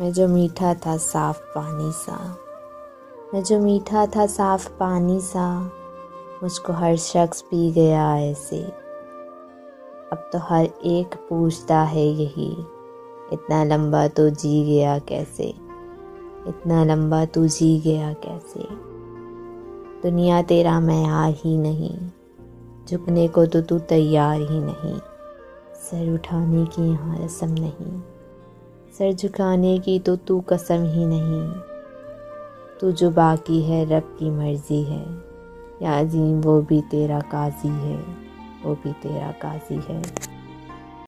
मैं जो मीठा था, साफ़ पानी सा। मैं जो मीठा था, साफ़ पानी सा, मुझको हर शख्स पी गया ऐसे। अब तो हर एक पूछता है यही, इतना लंबा तो जी गया कैसे? इतना लंबा तू जी गया कैसे? दुनिया तेरा मैार ही नहीं, झुकने को तो तू तैयार ही नहीं। सर उठाने की यहाँ रस्म नहीं। सर झुकाने की तो तू कसम ही नहीं। तू जो बाकी है, रब की मर्ज़ी है। याजीम वो भी तेरा काजी है, वो भी तेरा काजी है।